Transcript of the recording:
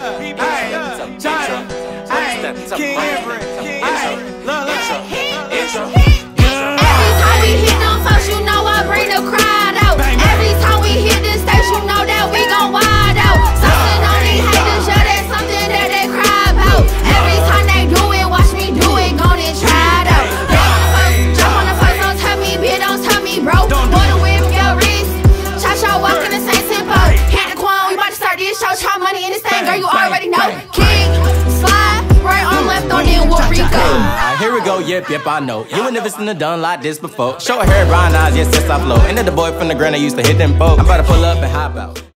Hey, Johnny, hey, King Everett, girl, you already know. King, slide, right on left on in with Rico. Here we go, yep, yep, I know. You ain't never seen a done like this before. Short hair, brown eyes, yes, yes, I flow. And then the boy from the ground I used to hit them both. I'm about to pull up and hop out.